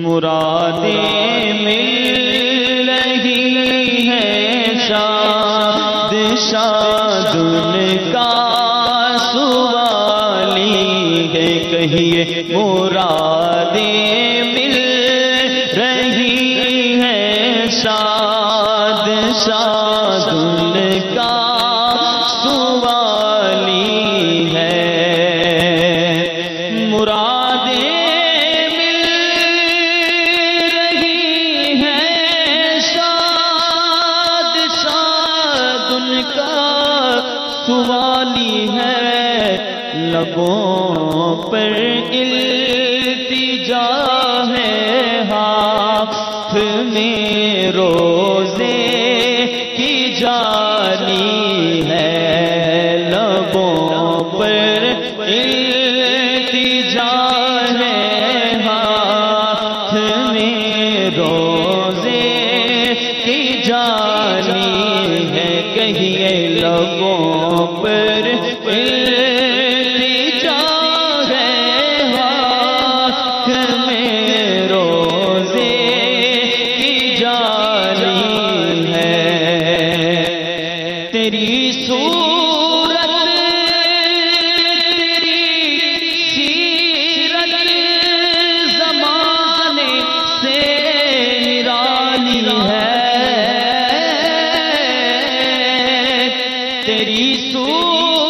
مرادیں مل رہی ہے شاد شاد کا کہیے مرادیں مل رہی ہے شاد کا ہے لبوں پر التجا ہے ہاتھ میں روزے کی جانی ہے لبوں پر التجا تیری سو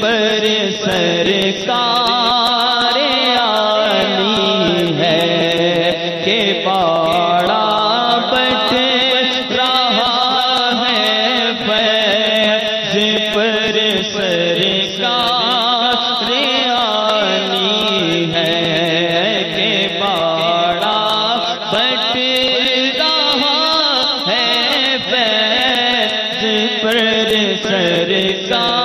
پر سرکار عالی ہے کہ پاڑا بچ رہا ہے فیض پر سرکار عالی ہے کہ پاڑا بچ رہا ہے فیض پر سرکار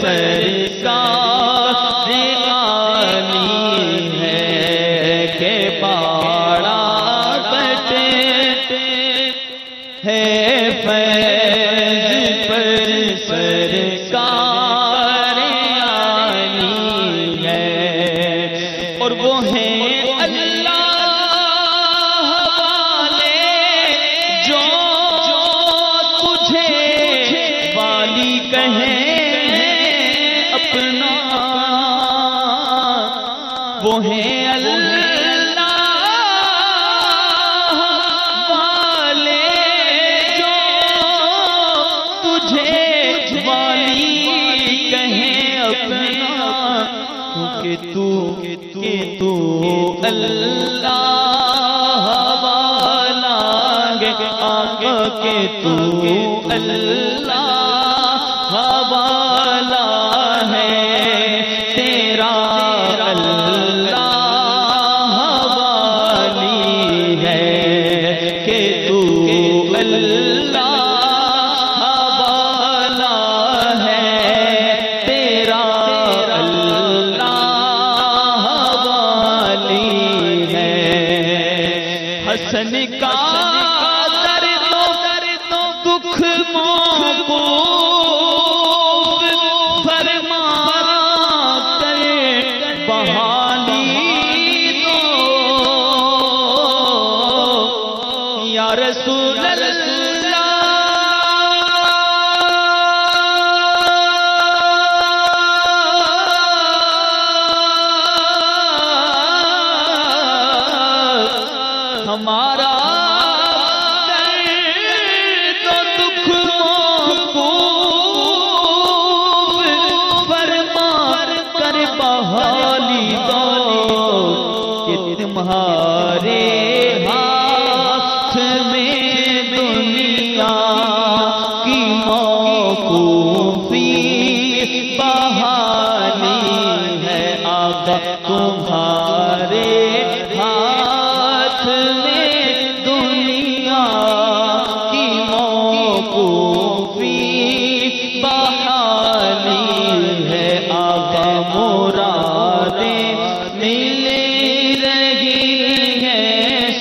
سرکار دیوانی ہے۔ ہے فیض۔ وہ ہیں اللہ والے جو تجھے والی کہیں اپنا، کیونکہ تو، کہ تو اللہ والا گے آقا کہ تو اللہ والا تو اللہ والا ہے تیرا اللہ والی ہے حسن کا دکھ مو رسول اللہ! ہمارا